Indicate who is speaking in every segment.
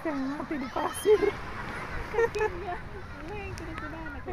Speaker 1: setengah mati di pasir
Speaker 2: kakinya weh kuda-kuda anak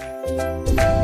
Speaker 3: 嗯。